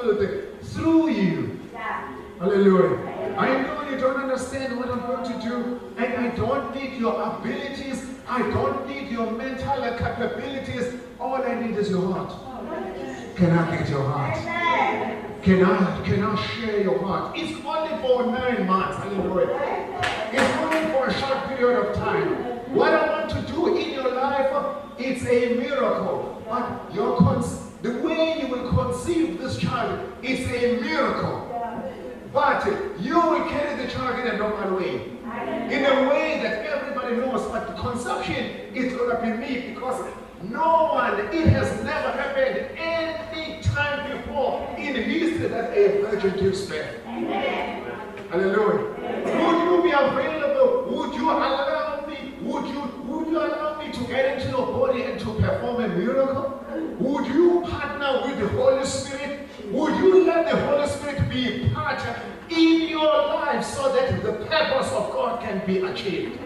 fulfilled through you. Yeah. Hallelujah. I know you don't understand what I'm going to do, and I don't need your abilities, I don't need your mental capabilities. All I need is your heart. Can I get your heart? Amen. Can I can I share your heart? It's only for nine months. Hallelujah. It's only for a short period of time. What I want to do in your life, it's a miracle. But your cons- the way you will conceive it's a miracle. But you will carry the child in a normal way. In a way that everybody knows, but the conception is going to be me because no one, it has never happened any time before in history that a virgin gives birth. Hallelujah. Would you be available? Would you allow me? Would you would you allow me to get into your body and to perform a miracle? Would you partner with the Holy Spirit? Your life so that the purpose of God can be achieved?